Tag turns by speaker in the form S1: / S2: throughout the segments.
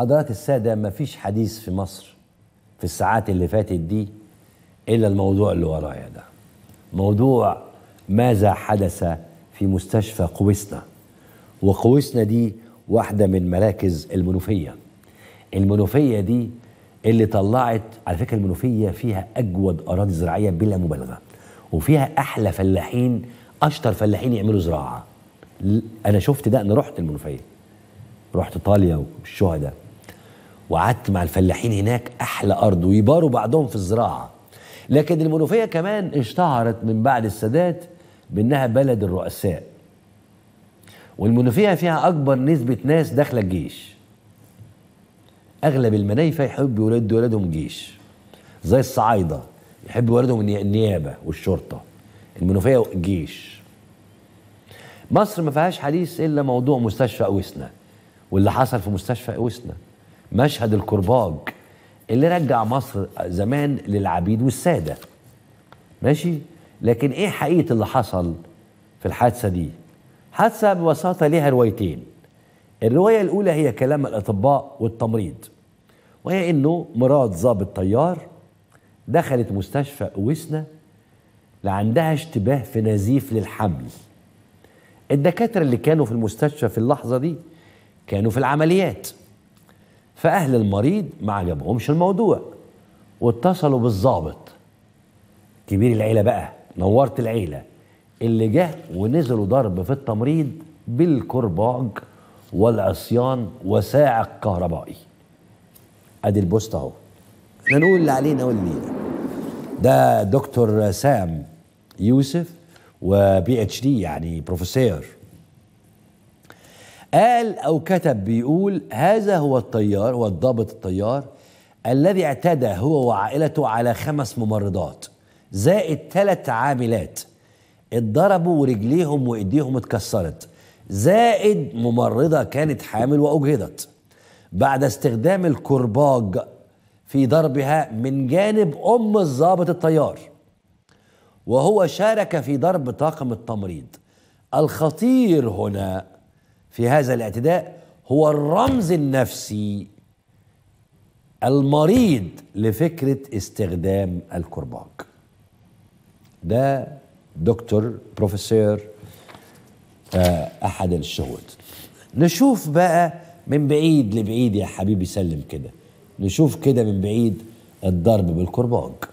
S1: حضرات السادة ما فيش حديث في مصر في الساعات اللي فاتت دي إلا الموضوع اللي ورايا ده. موضوع ماذا حدث في مستشفى قويسنا. وقويسنا دي واحدة من مراكز المنوفية. المنوفية دي اللي طلعت على فكرة المنوفية فيها أجود أراضي زراعية بلا مبالغة. وفيها أحلى فلاحين أشطر فلاحين يعملوا زراعة. أنا شفت ده أنا رحت المنوفية. رحت إيطاليا والشهداء. وقعدت مع الفلاحين هناك أحلى أرض ويباروا بعضهم في الزراعة. لكن المنوفية كمان اشتهرت من بعد السادات بأنها بلد الرؤساء. والمنوفية فيها أكبر نسبة ناس داخله الجيش. أغلب المنايفة يحبوا يولدوا ولادهم جيش. زي الصعايدة يحبوا الني- النيابة والشرطة. المنوفية جيش. مصر ما فيهاش حديث إلا موضوع مستشفى اوسنا واللي حصل في مستشفى اوسنا مشهد الكرباج اللي رجع مصر زمان للعبيد والسادة. ماشي؟ لكن إيه حقيقة اللي حصل في الحادثة دي؟ حادثة ببساطة ليها روايتين. الرواية الأولى هي كلام الأطباء والتمريض وهي إنه مراد ضابط طيار دخلت مستشفى اوسنا لعندها اشتباه في نزيف للحمل. الدكاترة اللي كانوا في المستشفى في اللحظة دي كانوا في العمليات. فأهل المريض ما عجبهمش الموضوع واتصلوا بالضابط. كبير العيلة بقى نورت العيلة. اللي جه ونزلوا ضرب في التمريض بالكرباج والعصيان وساعق كهربائي أدي ال post أهو. إحنا نقول اللي علينا واللي ده دكتور سام يوسف و PhD يعني بروفيسور قال أو كتب بيقول هذا هو الطيار هو الضابط الطيار الذي اعتدى هو وعائلته على خمس ممرضات زائد ثلاث عاملات اتضربوا ورجليهم وإيديهم اتكسرت زائد ممرضة كانت حامل وأجهضت. بعد استخدام الكرباج في ضربها من جانب أم الضابط الطيار وهو شارك في ضرب طاقم التمريض. الخطير هنا في هذا الاعتداء هو الرمز النفسي المريض لفكرة استخدام الكرباج. ده دكتور بروفيسور آه، أحد الشهود. نشوف بقى من بعيد لبعيد يا حبيبي سلم كده. نشوف كده من بعيد الضرب بالكرباج.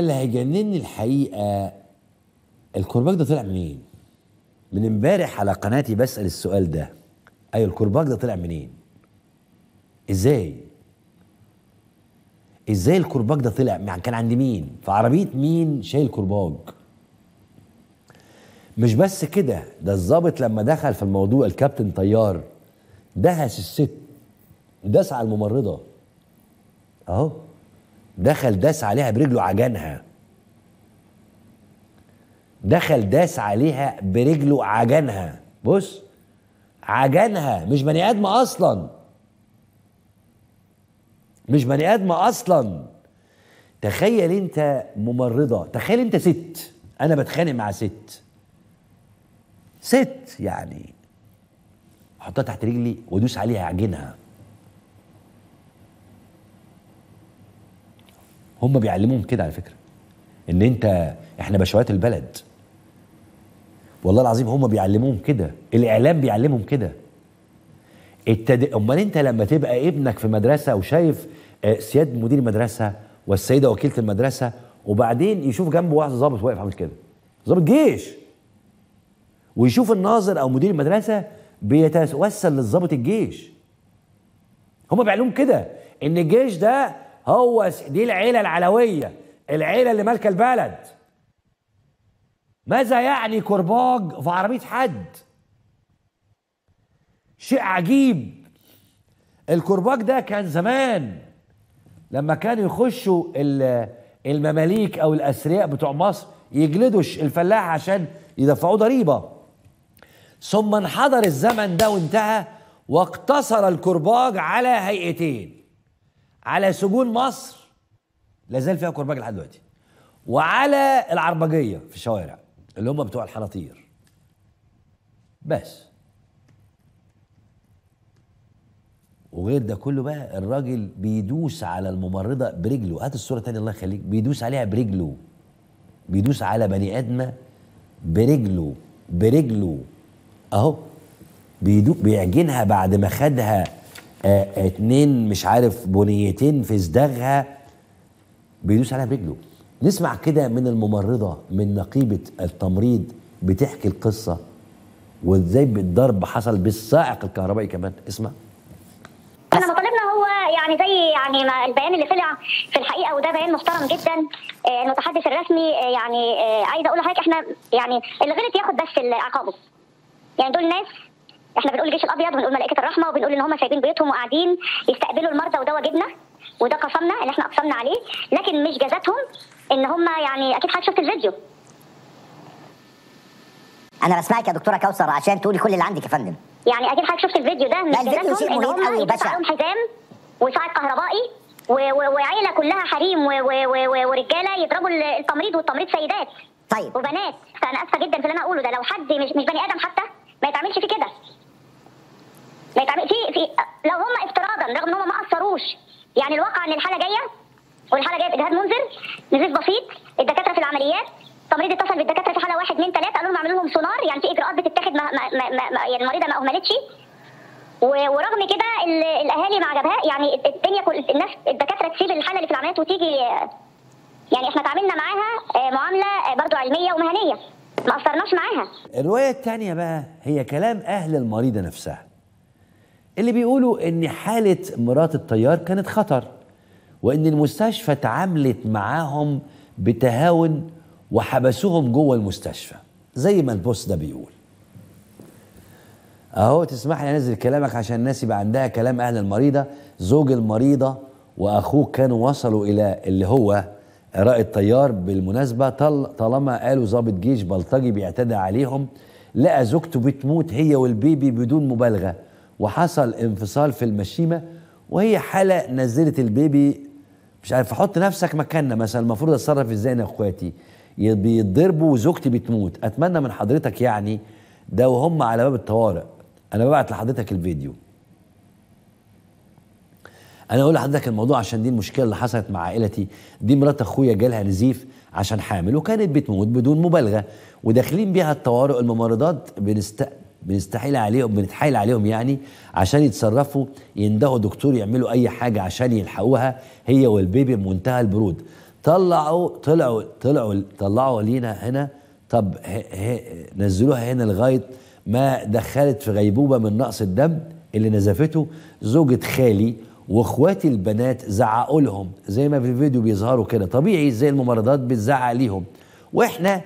S1: اللي هيجنني الحقيقة الكرباج ده طلع منين؟ من امبارح على قناتي بسأل السؤال ده. أيوه الكرباج ده طلع منين؟ إزاي؟ إزاي الكرباج ده طلع؟ يعني كان عند مين؟ في عربية مين شايل كرباج مش بس كده ده الضابط لما دخل في الموضوع الكابتن طيار دهس الست داس على الممرضة. أهو. دخل داس عليها برجله عجنها. دخل داس عليها برجله عجنها. بص عجنها مش بني آدم أصلا. مش بني آدم أصلا. تخيل أنت ممرضة. تخيل أنت ست. أنا بتخانق مع ست. ست يعني. احطها تحت رجلي وأدوس عليها اعجنها هم بيعلموهم كده على فكرة. إن أنت إحنا بشوات البلد. والله العظيم هم بيعلموهم كده. الإعلام بيعلمهم كده. التد... أمال أنت لما تبقى ابنك في مدرسة وشايف آه، سياده مدير المدرسة والسيدة وكيلة المدرسة وبعدين يشوف جنبه واحد ظابط واقف عامل كده. ظابط جيش. ويشوف الناظر أو مدير المدرسة بيتوسل للظابط الجيش. هم بيعلموهم كده. إن الجيش ده هو دي العيلة العلوية العيلة اللي مالكة البلد. ماذا يعني كرباج في عربية حد؟ شيء عجيب. الكرباج ده كان زمان لما كانوا يخشوا ال- المماليك أو الأثرياء بتوع مصر يجلدوا الفلاح عشان يدفعوه ضريبة. ثم انحدر الزمن ده وانتهى واقتصر الكرباج على هيئتين. على سجون مصر. لا زال فيها كرباج لحد دلوقتي. وعلى العربجية في الشوارع اللي هم بتوع الحناطير بس. وغير ده كله بقى الراجل بيدوس على الممرضة برجله. هات الصورة تاني الله يخليك. بيدوس عليها برجله. بيدوس على بني آدمة برجله. برجله. أهو. بيدو بيعجنها بعد ما خدها اتنين مش عارف بنيتين في صداغها بيدوس عليها برجله. نسمع كده من الممرضة من نقيبة التمريض بتحكي القصة وازاي الضرب حصل بالصاعق الكهربائي كمان. اسمع.
S2: إحنا مطالبنا هو يعني زي يعني البيان اللي طلع في الحقيقة وده بيان محترم جدا آه، المتحدث الرسمي آه، يعني آه، عايزه أقول لحضرتك إحنا يعني اللي غلط ياخد بس عقابه يعني دول ناس إحنا بنقول الجيش الأبيض وبنقول ملائكة الرحمة وبنقول إن هم سايبين بيوتهم وقاعدين يستقبلوا المرضى وده واجبنا وده قسمنا اللي إحنا أقسمنا عليه لكن مش جزاتهم إن هم يعني أكيد حضرتك شفت الفيديو.
S3: أنا بسمعك يا دكتورة كوثر عشان تقولي كل اللي عندك يا فندم.
S2: يعني أكيد حضرتك شفت الفيديو ده مش جزاتهم
S3: شيء إن
S2: هم يدفع
S3: وبشع.
S2: لهم حزام وساعد كهربائي وعيلة كلها حريم ورجالة يضربوا ال- التمريض والتمريض سيدات
S3: طيب.
S2: وبنات. فأنا آسفة جدا في اللي أنا أقوله ده لو حد مش مش بني آدم حتى ما يتعملش فيه كده. ما يتعمل في في لو هم افتراضا رغم إن هم ما قصروش يعني الواقع إن الحالة جاية والحاله جاية باجهاد منذر نزيف بسيط الدكاترة في العمليات. التمريض اتصل بالدكاترة في حالة واحد اثنين ثلاثة قالوا لهم اعملوا لهم سونار. يعني في إجراءات بتتاخد ما ما ما ما يعني المريضة ما أهملتش. ورغم كده ال- الأهالي ما عجبها يعني الدنيا كل الناس الدكاترة تسيب الحالة اللي في العمليات وتيجي يعني إحنا تعاملنا معاها آه، معاملة آه، برضو علمية ومهنية. ما قصرناش معاها.
S1: الرواية التانية بقى هي كلام أهل المريضة نفسها. اللي بيقولوا إن حالة مرات الطيار كانت خطر وإن المستشفى تعاملت معاهم بتهاون وحبسوهم جوه المستشفى زي ما البوست ده بيقول. أهو تسمح لي أنزل كلامك عشان الناس يبقى عندها كلام أهل المريضة. زوج المريضة وأخوه كانوا وصلوا إلى اللي هو رائد طيار بالمناسبة طل طالما قالوا ضابط جيش بلطجي بيعتدى عليهم لقى زوجته بتموت هي والبيبي بدون مبالغة. وحصل انفصال في المشيمة وهي حالة نزلت البيبي. مش عارف حط نفسك مكاننا مثلا المفروض أتصرف إزاي أنا وإخواتي؟ ي- بيتضربوا وزوجتي بتموت. أتمنى من حضرتك يعني ده وهم على باب الطوارئ. أنا ببعت لحضرتك الفيديو. أنا أقول لحضرتك الموضوع عشان دي المشكلة اللي حصلت مع عائلتي. دي مرات أخويا جالها نزيف عشان حامل وكانت بتموت بدون مبالغة. وداخلين بيها الطوارئ الممرضات بنست بنستحيل عليهم بنتحايل عليهم يعني عشان يتصرفوا يندهوا دكتور يعملوا أي حاجة عشان يلحقوها هي والبيبي بمنتهى البرود. طلعوا طلعوا طلعوا طلعوا لينا هنا. طب نزلوها هنا لغاية ما دخلت في غيبوبة من نقص الدم اللي نزفته زوجة خالي وإخواتي البنات زعقوا لهم زي ما في الفيديو بيظهروا كده. طبيعي زي الممرضات بتزعق ليهم. وإحنا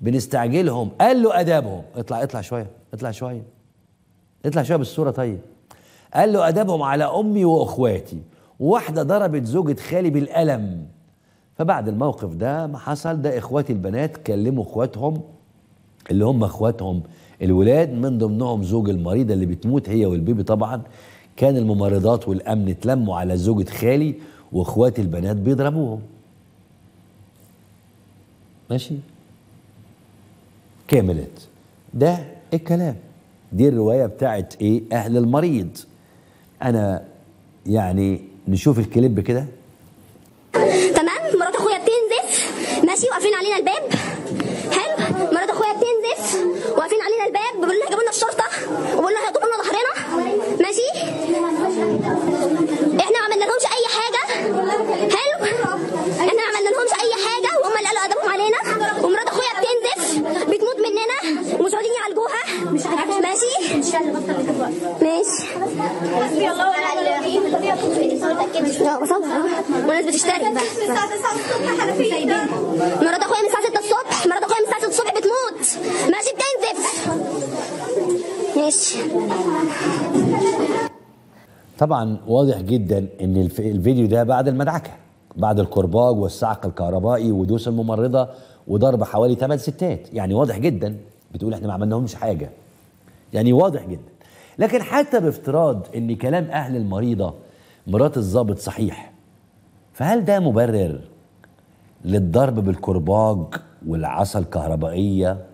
S1: بنستعجلهم قال له آدابهم. اطلع اطلع شوية. اطلع شوية. اطلع شوية بالصورة طيب. قال له ادابهم على أمي وأخواتي. واحدة ضربت زوجة خالي بالقلم. فبعد الموقف ده ما حصل ده إخواتي البنات كلموا إخواتهم اللي هم إخواتهم الولاد من ضمنهم زوج المريضه اللي بتموت هي والبيبي طبعا. كان الممرضات والأمن اتلموا على زوجة خالي واخواتي البنات بيضربوهم. ماشي؟ كملت ده الكلام. دي الرواية بتاعت إيه؟ أهل المريض. أنا يعني نشوف الكليب كده.
S4: تمام؟ مرات أخويا بتنزف. ماشي؟ واقفين علينا الباب. حلو؟ مرات أخويا بتنزف. واقفين علينا الباب. بيقولوا لنا جابوا لنا الشرطة. وبيقولوا لنا هيطلقوا لنا ظهرنا. ماشي؟ إحنا ما عملنا لهمش أي حاجة. حلو؟ إحنا ما عملنا لهمش أي حاجة. وهم اللي قالوا ادبهم علينا. ومرات أخويا بتنزف. بتموت مننا ومش راضيين يعالجوها ماشي؟ ماشي. لا بصور والناس بتشتري. مرات أخويا من الساعة 6 الصبح مرات أخويا من الساعة 6 الصبح. بتموت. ماشي بتنزف. ماشي.
S1: طبعا واضح جدا إن الف- الفيديو ده بعد المدعكة بعد الكرباج والصعق الكهربائي ودوس الممرضة وضرب حوالي 8 ستات. يعني واضح جدا. بتقول إحنا ما عملناهمش حاجة. يعني واضح جدا. لكن حتى بافتراض إن كلام أهل المريضة مرات الضابط صحيح فهل ده مبرر للضرب بالكرباج والعصا الكهربائية؟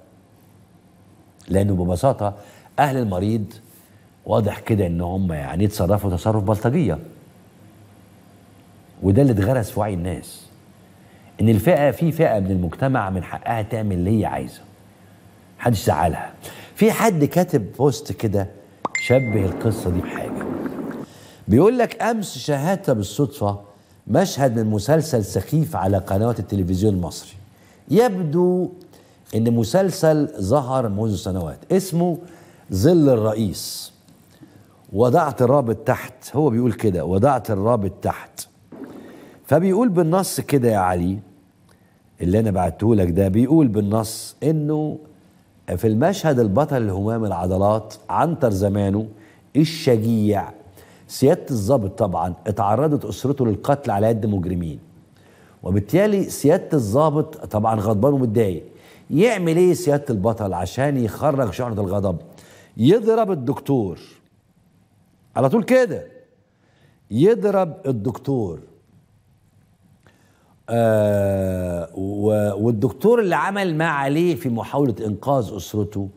S1: لأنه ببساطة أهل المريض واضح كده إن هم يعني اتصرفوا تصرف بلطجية. وده اللي اتغرس في وعي الناس. إن الفئة في فئة من المجتمع من حقها تعمل اللي هي عايزة. محدش زعلها. في حد كاتب بوست كده شبه القصة دي بحاجة. بيقول لك أمس شاهدت بالصدفة مشهد من مسلسل سخيف على قنوات التلفزيون المصري. يبدو إن مسلسل ظهر منذ سنوات. اسمه ظل الرئيس. وضعت الرابط تحت هو بيقول كده وضعت الرابط تحت فبيقول بالنص كده يا علي اللي أنا بعته لك ده بيقول بالنص إنه في المشهد البطل الهمام العضلات عنتر زمانه الشجيع سيادة الضابط طبعا اتعرضت أسرته للقتل على يد مجرمين. وبالتالي سيادة الضابط طبعا غضبان ومتضايق. يعمل إيه سيادة البطل عشان يخرج شعرة الغضب؟ يضرب الدكتور. على طول كده. يضرب الدكتور. آه والدكتور اللي عمل ما عليه في محاولة إنقاذ أسرته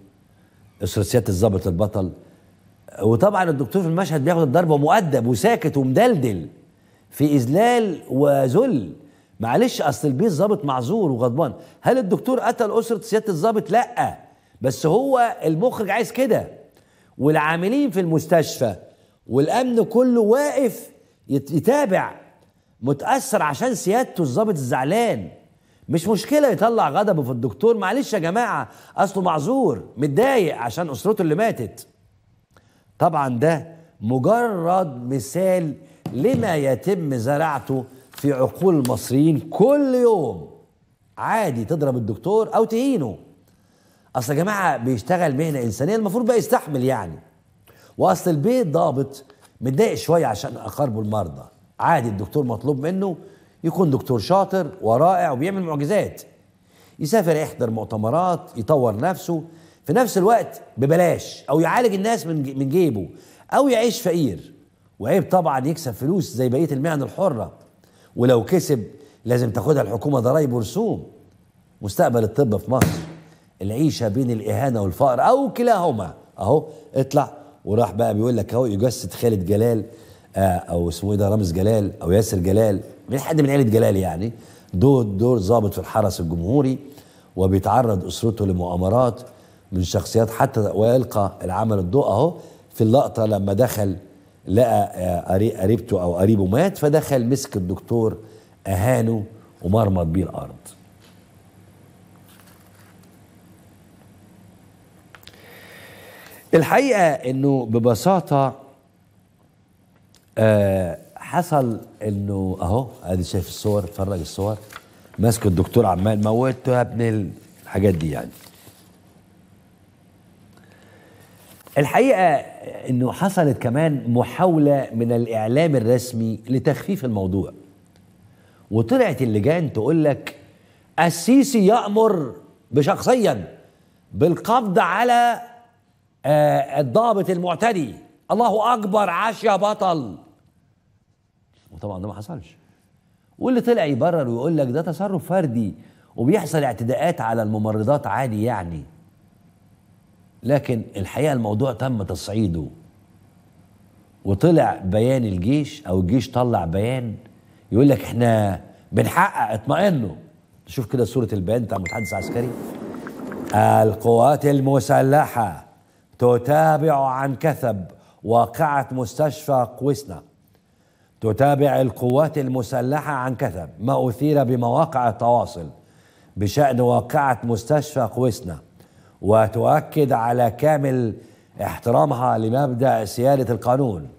S1: أسرة سيادة الضابط البطل وطبعا الدكتور في المشهد بياخد الضربة مؤدب وساكت ومدلدل في إذلال وذل. معلش أصل البيت ضابط معذور وغضبان. هل الدكتور قتل أسرة سيادة الضابط؟ لأ. بس هو المخرج عايز كده. والعاملين في المستشفى والأمن كله واقف يت- يتابع متأثر عشان سيادته الضابط الزعلان. مش مشكلة يطلع غضبه في الدكتور. معلش يا جماعة أصله معذور متضايق عشان أسرته اللي ماتت. طبعا ده مجرد مثال لما يتم زراعته في عقول المصريين كل يوم. عادي تضرب الدكتور أو تهينه. أصل يا جماعة بيشتغل مهنة إنسانية المفروض بقى يستحمل يعني. وأصل البيت ضابط متضايق شوية عشان أقاربه المرضى. عادي الدكتور مطلوب منه يكون دكتور شاطر ورائع وبيعمل معجزات. يسافر يحضر مؤتمرات يطور نفسه في نفس الوقت ببلاش أو يعالج الناس من من جيبه أو يعيش فقير. وعيب طبعا يكسب فلوس زي بقية المهن الحرة. ولو كسب لازم تاخدها الحكومة ضرايب ورسوم. مستقبل الطب في مصر العيشة بين الإهانة والفقر أو كلاهما. أهو اطلع. وراح بقى بيقول لك أهو يجسد خالد جلال أو اسمه إيه ده رامز جلال أو ياسر جلال من حد من عيلة جلال يعني. دور دور ضابط في الحرس الجمهوري وبيتعرض أسرته لمؤامرات من شخصيات حتى ويلقى العمل الضوء. أهو في اللقطة لما دخل لقى آه، قري- قريبته أو قريبه مات فدخل مسك الدكتور اهانه ومرمط بيه الأرض الحقيقة إنه ببساطة آه حصل إنه أهو أدي شايف الصور اتفرج الصور. ماسك الدكتور عمال موته يا ابن ال- الحاجات دي يعني. الحقيقة إنه حصلت كمان محاولة من الإعلام الرسمي لتخفيف الموضوع. وطلعت اللجان تقول لك السيسي يأمر بشخصيا بالقبض على آه الضابط المعتدي. الله أكبر عاش يا بطل. وطبعا ده ما حصلش. واللي طلع يبرر ويقول لك ده تصرف فردي وبيحصل اعتداءات على الممرضات عادي يعني. لكن الحقيقة الموضوع تم تصعيده. وطلع بيان الجيش أو الجيش طلع بيان يقول لك إحنا بنحقق اطمئنوا. تشوف كده صورة البيان بتاع المتحدث العسكري القوات المسلحة تتابع عن كثب واقعة مستشفى قوسنا تتابع القوات المسلحة عن كثب ما أثير بمواقع التواصل بشأن واقعة مستشفى قوسنا وتؤكد على كامل احترامها لمبدأ سيادة القانون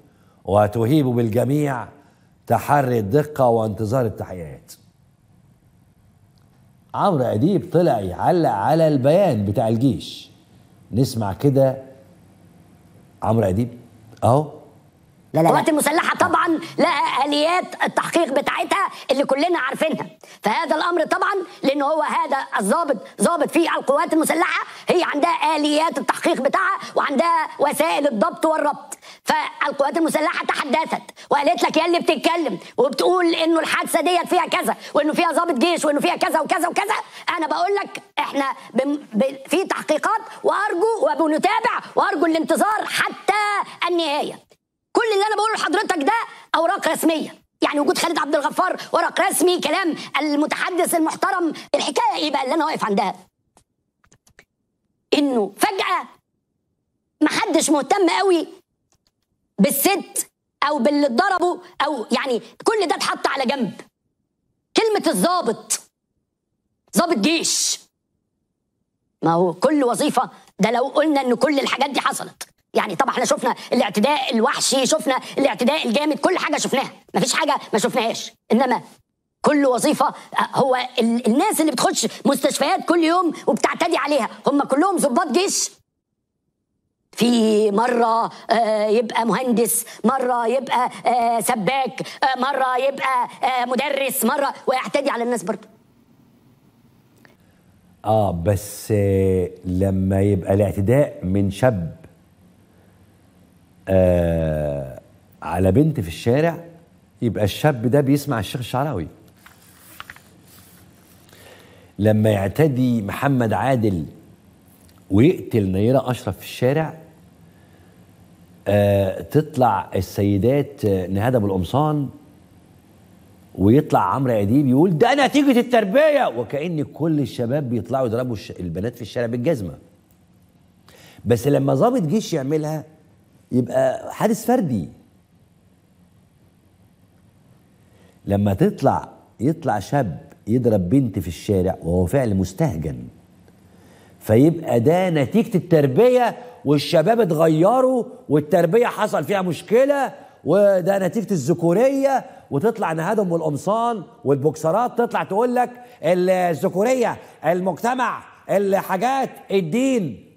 S1: وتهيب بالجميع تحري الدقة وانتظار التحقيقات عمرو أديب طلع يعلق على البيان بتاع الجيش. نسمع كده عمرو أديب. أهو.
S3: لا، لا.
S5: القوات المسلحة طبعا لها آليات التحقيق بتاعتها اللي كلنا عارفينها. فهذا الأمر طبعا لأن هو هذا الضابط ضابط في القوات المسلحة هي عندها آليات التحقيق بتاعها وعندها وسائل الضبط والربط. فالقوات المسلحة تحدثت وقالت لك يا اللي بتتكلم وبتقول إنه الحادثة ديت فيها كذا وإنه فيها ضابط جيش وإنه فيها كذا وكذا وكذا. أنا بقول لك إحنا بم ب في تحقيقات وأرجو وبنتابع وأرجو الانتظار حتى النهاية. كل اللي أنا بقوله لحضرتك ده أوراق رسمية. يعني وجود خالد عبد الغفار ورق رسمي كلام المتحدث المحترم. الحكاية إيه بقى اللي أنا واقف عندها؟ إنه فجأة محدش مهتم قوي بالست أو باللي اتضربوا أو يعني كل ده اتحط على جنب. كلمة الضابط. ضابط جيش. ما هو كل وظيفة ده لو قلنا إن كل الحاجات دي حصلت. يعني طبعا إحنا شفنا الاعتداء الوحشي شفنا الاعتداء الجامد كل حاجة شفناها. مفيش حاجة ما شفناهاش. إنما كل وظيفة آه، هو ال- الناس اللي بتخش مستشفيات كل يوم وبتعتدي عليها. هم كلهم ضباط جيش. في مرة آه، يبقى مهندس مرة يبقى آه، سباك مرة يبقى مدرس مرة ويعتدي على الناس برضه.
S1: آه بس لما يبقى الاعتداء من شاب آه على بنت في الشارع يبقى الشاب ده بيسمع الشيخ الشعراوي. لما يعتدي محمد عادل ويقتل نيرة أشرف في الشارع آه تطلع السيدات آه، نهاد أبو القمصان ويطلع عمرو أديب يقول ده نتيجة التربية! وكأن كل الشباب بيطلعوا يضربوا البنات في الشارع بالجزمة. بس لما ضابط جيش يعملها يبقى حادث فردي. لما تطلع يطلع شاب يضرب بنت في الشارع وهو فعل مستهجن فيبقى ده نتيجة التربية والشباب اتغيروا والتربية حصل فيها مشكلة وده نتيجة الذكورية وتطلع نهادهم والقمصان والبوكسرات. تطلع تقول لك الذكورية المجتمع الحاجات الدين.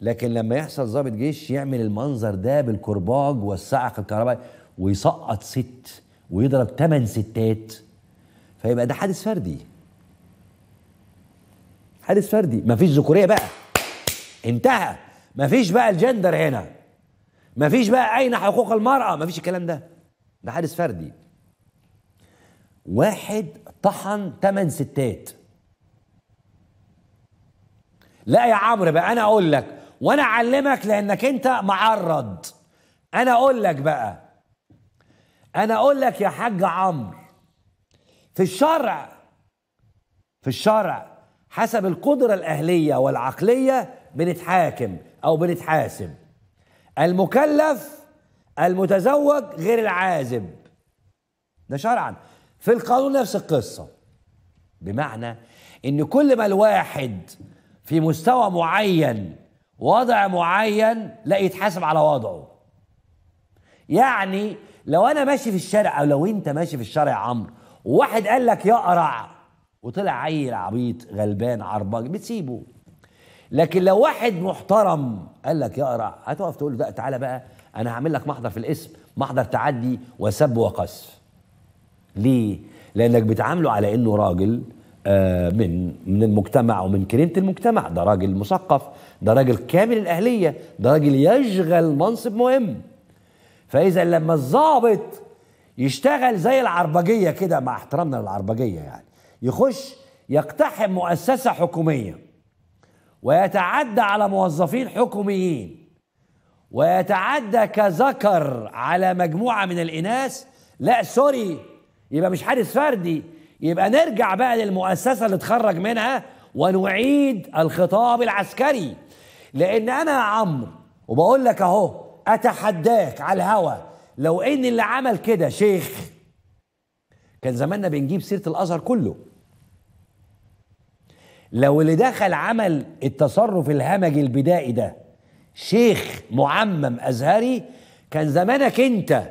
S1: لكن لما يحصل ضابط جيش يعمل المنظر ده بالكرباج والصاعق الكهربائي ويسقط ست ويضرب ثمان ستات فيبقى ده حادث فردي. حادث فردي. مفيش ذكورية بقى. انتهى. مفيش بقى الجندر هنا. مفيش بقى أين حقوق المرأة. مفيش الكلام ده. ده حادث فردي. واحد طحن ثمان ستات. لا يا عمرو بقى أنا أقول لك وأنا اعلمك لانك انت معرض. أنا أقول لك بقى أنا أقول لك يا حاج عمرو في الشرع في الشرع حسب القدرة الأهلية والعقلية بنتحاكم أو بنتحاسب. المكلف المتزوج غير العازب. ده شرعا. في القانون نفس القصة. بمعنى إن كل ما الواحد في مستوى معين وضع معين لا يتحاسب على وضعه. يعني لو أنا ماشي في الشارع أو لو أنت ماشي في الشارع يا عمرو وواحد قال لك يقرع وطلع عيل عبيط غلبان عرباج بتسيبه. لكن لو واحد محترم قال لك يقرع هتقف تقول له تعالى بقى أنا هعمل لك محضر في الاسم محضر تعدي وسب وقذف ليه؟ لأنك بتعامله على إنه راجل آه، من من المجتمع ومن كريمه المجتمع ده راجل مثقف. ده راجل كامل الأهلية ده راجل يشغل منصب مهم. فإذا لما الضابط يشتغل زي العربجية كده مع احترامنا للعربجية يعني يخش يقتحم مؤسسة حكومية ويتعدى على موظفين حكوميين ويتعدى كذكر على مجموعة من الاناث لا سوري يبقى مش حادث فردي يبقى نرجع بقى للمؤسسة اللي اتخرج منها ونعيد الخطاب العسكري. لأن أنا يا عمرو وبقول لك اهو اتحداك على الهوا. لو ان اللي عمل كده شيخ كان زماننا بنجيب سيرة الأزهر كله. لو اللي دخل عمل التصرف الهمجي البدائي ده شيخ معمم أزهري كان زمانك انت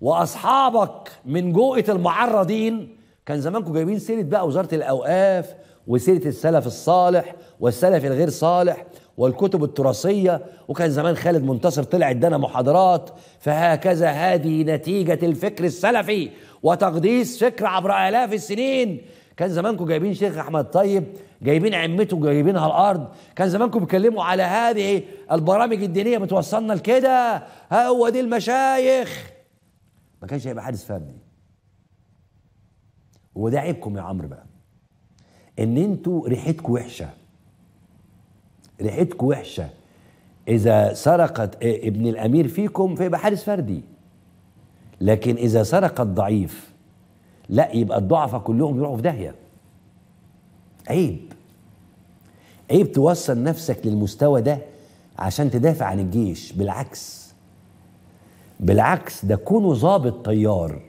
S1: وأصحابك من جوقة المعرضين كان زمانكم جايبين سيرة بقى وزارة الأوقاف وسيرة السلف الصالح والسلف الغير صالح والكتب التراثية. وكان زمان خالد منتصر طلع ادانا محاضرات. فهكذا هذه نتيجة الفكر السلفي وتقديس فكر عبر آلاف السنين. كان زمانكم جايبين شيخ أحمد طيب جايبين عمته جايبينها الأرض. كان زمانكم بيتكلموا على هذه البرامج الدينية بتوصلنا لكده. هو دي المشايخ. ما كانش هيبقى حادث فردي وده عيبكم يا عمرو بقى. إن أنتوا ريحتكم وحشة. ريحتكم وحشة. إذا سرقت ابن الأمير فيكم فيبقى حارس فردي. لكن إذا سرق الضعيف لا يبقى الضعفاء كلهم يروحوا في داهية. عيب. عيب توصل نفسك للمستوى ده عشان تدافع عن الجيش. بالعكس. بالعكس ده كونه ضابط طيار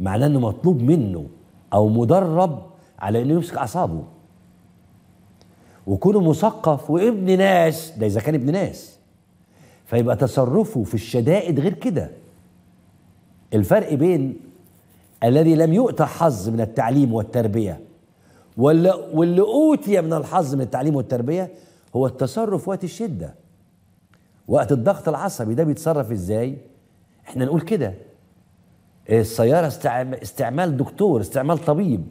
S1: معناه إنه مطلوب منه أو مدرب على إنه يمسك أعصابه. وكونه مثقف وابن ناس. ده إذا كان ابن ناس. فيبقى تصرفه في الشدائد غير كده. الفرق بين الذي لم يؤت حظ من التعليم والتربية واللي أوتي من الحظ من التعليم والتربية هو التصرف وقت الشدة. وقت الضغط العصبي ده بيتصرف إزاي؟ إحنا نقول كده. السيارة استعمال دكتور استعمال طبيب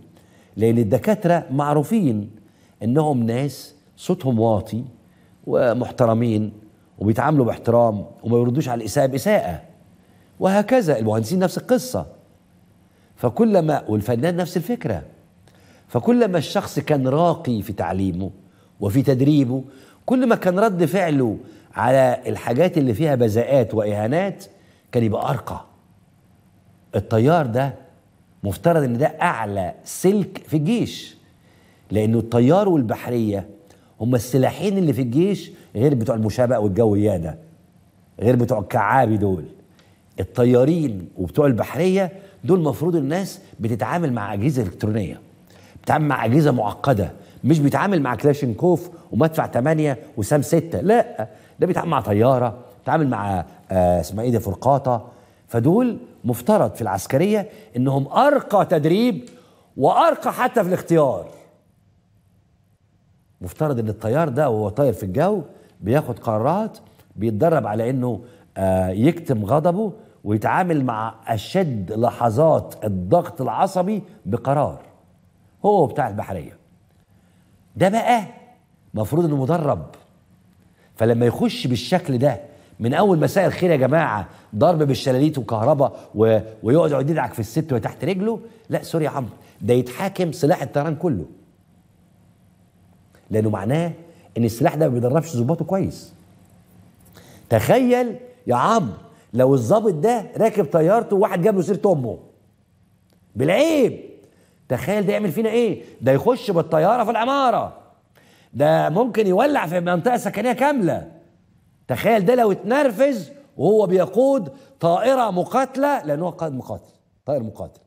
S1: لأن الدكاترة معروفين إنهم ناس صوتهم واطي ومحترمين وبيتعاملوا باحترام وما يردوش على الإساءة بإساءة. وهكذا المهندسين نفس القصة. فكلما والفنان نفس الفكرة. فكلما الشخص كان راقي في تعليمه وفي تدريبه كل ما كان رد فعله على الحاجات اللي فيها بذاءات وإهانات كان يبقى أرقى. الطيار ده مفترض إن ده أعلى سلك في الجيش. لأنه الطيار والبحرية هم السلاحين اللي في الجيش غير بتوع المشابقه والجويه ده غير بتوع الكعابي دول. الطيارين وبتوع البحرية دول المفروض الناس بتتعامل مع أجهزة إلكترونية بتتعامل مع أجهزة معقدة مش بيتعامل مع كلاشينكوف ومدفع 8 وسام 6 لا ده بيتعامل مع طيارة بيتعامل مع آه اسمها إيه ده فرقاطة. فدول مفترض في العسكرية إنهم أرقى تدريب وأرقى حتى في الاختيار. مفترض إن الطيار ده وهو طاير في الجو بياخد قرارات بيتدرب على إنه آه يكتم غضبه ويتعامل مع أشد لحظات الضغط العصبي بقرار. هو بتاع البحرية. ده بقى مفروض إنه مدرب. فلما يخش بالشكل ده من أول مساء الخير يا جماعة ضرب بالشلاليت وكهرباء و... ويقعد يقعد يدعك في الست وهي تحت رجله لا سوري يا عم ده يتحاكم سلاح الطيران كله. لأنه معناه إن السلاح ده ما بيدربش ظباطه كويس. تخيل يا عم لو الظابط ده راكب طيارته وواحد جاب له سيرة أمه. بالعيب! تخيل ده يعمل فينا إيه؟ ده يخش بالطيارة في العمارة. ده ممكن يولع في منطقة سكنية كاملة. تخيل ده لو اتنرفز وهو بيقود طائرة مقاتلة لأن هو قائد مقاتل طائر مقاتل.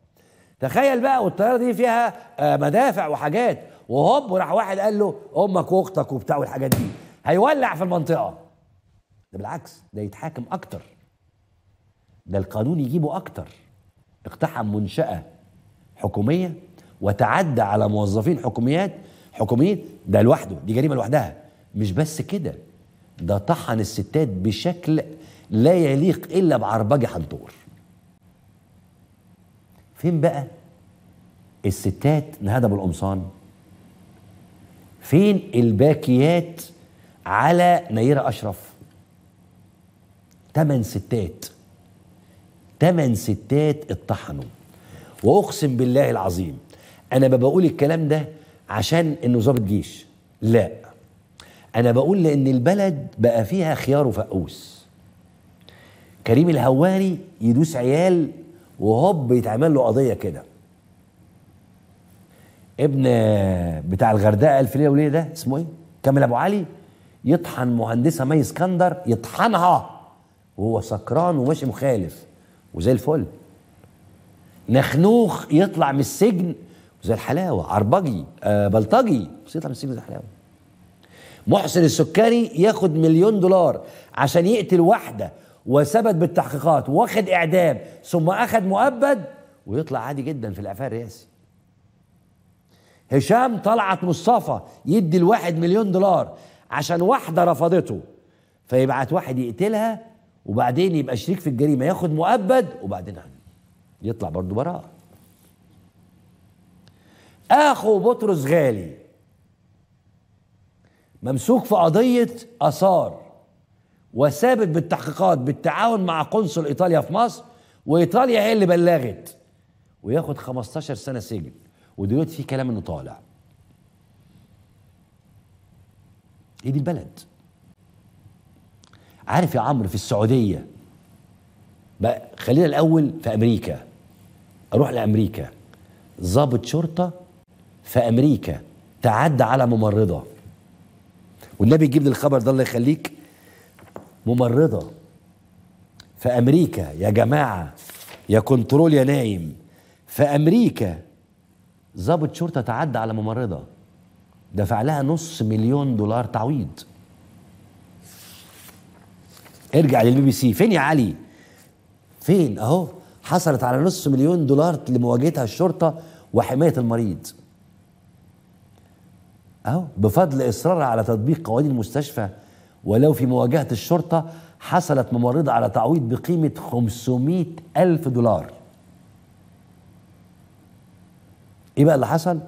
S1: تخيل بقى والطيارة دي فيها مدافع وحاجات. وهوب راح واحد قال له أمك وأختك وبتاع والحاجات دي. هيولع في المنطقة. ده بالعكس ده يتحاكم أكتر. ده القانون يجيبه أكتر. اقتحم منشأة حكومية وتعدى على موظفين حكوميات حكوميين ده لوحده دي جريمة لوحدها. مش بس كده ده طحن الستات بشكل لا يليق إلا بعربجة حنطور. فين بقى الستات نهدى بالقمصان فين الباكيات على نيرة أشرف؟ تمن ستات. تمن ستات اتطحنوا. وأقسم بالله العظيم أنا ما بقول الكلام ده عشان إنه ضابط جيش. لا. أنا بقول لأن البلد بقى فيها خيار وفقوس كريم الهواري يدوس عيال وهوب يتعمل له قضية كده. ابن بتاع الغردقة الف ليله وليله ده؟ اسمه إيه؟ كامل أبو علي. يطحن مهندسة مي اسكندر يطحنها. وهو سكران وماشي مخالف. وزي الفل. نخنوخ يطلع من السجن. زي الحلاوة. عربجي. آه بلطجي. بس يطلع من السجن زي الحلاوة. محسن السكري ياخد مليون دولار عشان يقتل واحدة وثبت بالتحقيقات واخد إعدام ثم أخد مؤبد ويطلع عادي جدا في الإعفاء الرئاسي. هشام طلعت مصطفى يدي الواحد مليون دولار عشان واحدة رفضته فيبعت واحد يقتلها وبعدين يبقى شريك في الجريمة ياخد مؤبد وبعدين يطلع برضه براءة. أخو بطرس غالي ممسوك في قضية آثار وثابت بالتحقيقات بالتعاون مع قنصل إيطاليا في مصر وإيطاليا هي اللي بلغت وياخد 15 سنة سجن. ودلوقتي في كلام إنه طالع. إيه دي البلد. عارف يا عمرو في السعودية؟ بقى خلينا الأول في أمريكا. أروح لأمريكا. ضابط شرطة في أمريكا. تعدى على ممرضة. والنبي يجيب لي الخبر ده الله يخليك. ممرضة في أمريكا. يا جماعة يا كنترول يا نايم. في أمريكا. ضابط شرطة تعدى على ممرضة. دفع لها نص مليون دولار تعويض. ارجع للبي بي سي. فين يا علي؟ فين؟ أهو حصلت على نص مليون دولار لمواجهتها الشرطة وحماية المريض. أهو بفضل إصرارها على تطبيق قوانين المستشفى. ولو في مواجهة الشرطة حصلت ممرضة على تعويض بقيمة 500 ألف دولار. إيه بقى اللي حصل؟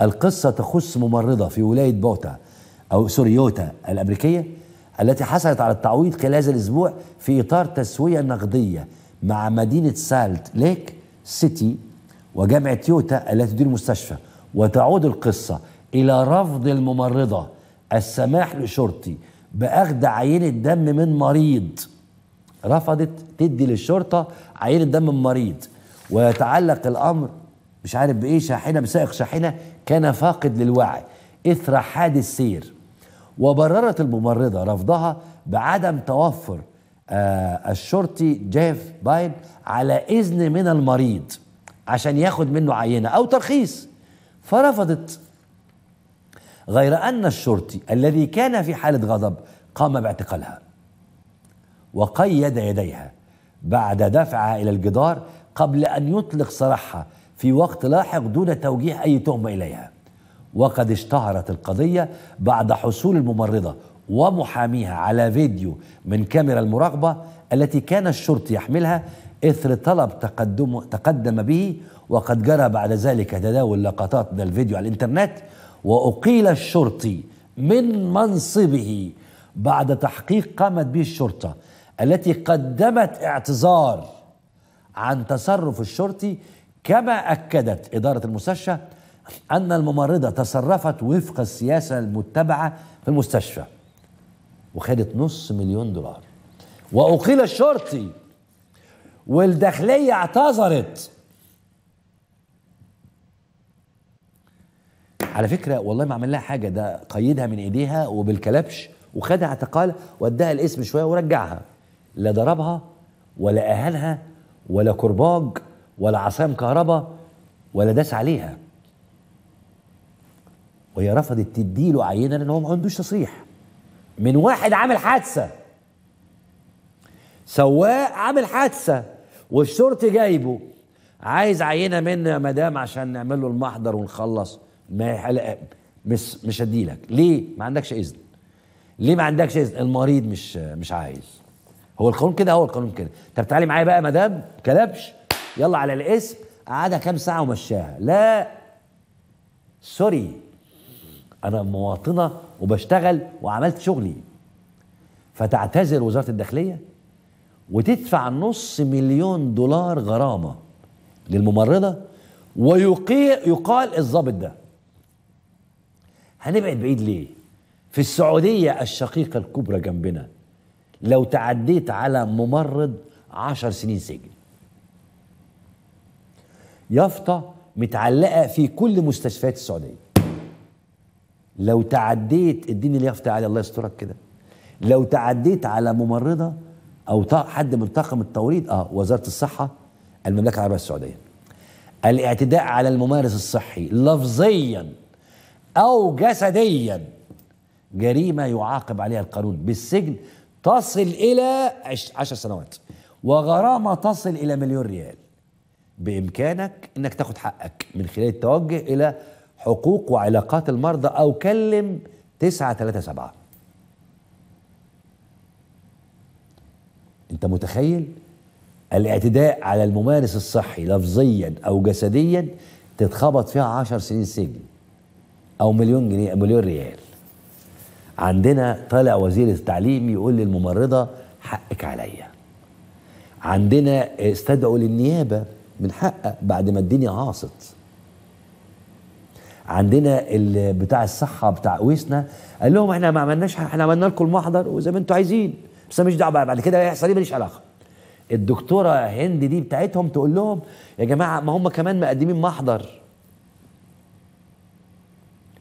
S1: القصة تخص ممرضة في ولاية بوتا أو sorry يوتا الأمريكية التي حصلت على التعويض خلال هذا الأسبوع في إطار تسوية نقدية مع مدينة سالت ليك سيتي وجامعة يوتا التي تدير المستشفى وتعود القصة إلى رفض الممرضة السماح لشرطي بأخذ عينة دم من مريض. رفضت تدي للشرطة عينة دم من مريض. ويتعلق الأمر مش عارف بإيه شاحنة بسائق شاحنة كان فاقد للوعي. إثر حادث سير. وبررت الممرضة رفضها بعدم توفر آه الشرطي جيف باين على إذن من المريض عشان ياخد منه عينة أو ترخيص. فرفضت. غير أن الشرطي الذي كان في حالة غضب قام باعتقالها وقيد يديها بعد دفعها إلى الجدار قبل أن يطلق سراحها في وقت لاحق دون توجيه أي تهمة إليها. وقد اشتهرت القضية بعد حصول الممرضة ومحاميها على فيديو من كاميرا المراقبة التي كان الشرطي يحملها إثر طلب تقدم تقدم به وقد جرى بعد ذلك تداول لقطات من الفيديو على الإنترنت وأقيل الشرطي من منصبه بعد تحقيق قامت به الشرطة التي قدمت اعتذار عن تصرف الشرطي كما أكدت إدارة المستشفى أن الممرضة تصرفت وفق السياسة المتبعة في المستشفى وخدت نص مليون دولار. وأقيل الشرطي والداخلية اعتذرت. على فكرة والله ما عمل لها حاجة ده قيدها من إيديها وبالكلبش وخدها اعتقال واداها الاسم شوية ورجعها. لا ضربها ولا اهانها ولا كرباج ولا عصام كهرباء ولا داس عليها. وهي رفضت تديله عينه لأن هو ما عندوش تصريح. من واحد عامل حادثة. سواق عامل حادثة والشرطي جايبه. عايز عينة منه يا مدام عشان نعمل له المحضر ونخلص. ما مش مش هديلك ليه؟ ما عندكش إذن. ليه ما عندكش إذن؟ المريض مش مش عايز. هو القانون كده هو القانون كده. طب تعالي معايا بقى يا مدام. كلبش. يلا على الاسم. قعدها كام ساعة ومشاها. لا. سوري. أنا مواطنة وبشتغل وعملت شغلي. فتعتذر وزارة الداخلية وتدفع نص مليون دولار غرامة للممرضة ويقال يقال الضابط ده. هنبعد بعيد ليه؟ في السعودية الشقيقة الكبرى جنبنا. لو تعديت على ممرض عشر سنين سجن. يافطة متعلقة في كل مستشفيات السعودية. لو تعديت اديني اليافطة عادي الله يسترك كده. لو تعديت على ممرضة أو ط- حد من طاقم التوريد آه وزارة الصحة المملكة العربية السعودية. الاعتداء على الممارس الصحي لفظيا أو جسديا جريمة يعاقب عليها القانون بالسجن تصل عش- عشر سنوات وغرامة تصل إلى مليون ريال. بإمكانك إنك تاخد حقك من خلال التوجه إلى حقوق وعلاقات المرضى أو كلم 937 أنت متخيل؟ الاعتداء على الممارس الصحي لفظيا أو جسديا تتخبط فيها 10 سنين سجن أو مليون جنيه مليون ريال. عندنا طالع وزير التعليم يقول للممرضة حقك عليا. عندنا استدعوا للنيابة من حقك بعد ما الدنيا عاصت عندنا بتاع الصحة بتاع ويسنا قال لهم إحنا ما عملناش إحنا عملنا لكم المحضر وزي ما أنتوا عايزين بس مش دعوة بعد كده هيحصل إيه؟ ماليش علاقة. الدكتورة هند دي بتاعتهم تقول لهم يا جماعة ما هم كمان مقدمين محضر.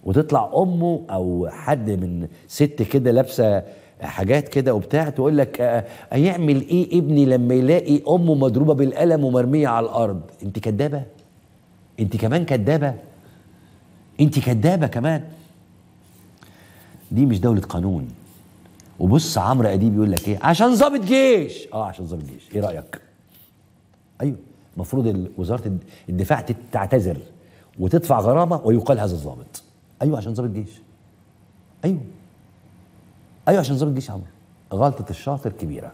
S1: وتطلع أمه أو حد من ست كده لابسة حاجات كده وبتاع تقول لك آه، هيعمل إيه ابني لما يلاقي أمه مضروبة بالقلم ومرمية على الأرض؟ أنت كدابة. أنت كمان كدابة. أنت كدابة كمان. دي مش دولة قانون. وبص عمرو أديب يقول لك إيه؟ عشان ضابط جيش. آه عشان ضابط جيش. إيه رأيك؟ أيوه. المفروض ال- وزارة الد- الدفاع تعتذر وتدفع غرامة ويقال هذا الضابط. أيوه عشان ضابط جيش. أيوه. أيوه عشان ضابط جيش عمرو غلطة الشاطر كبيره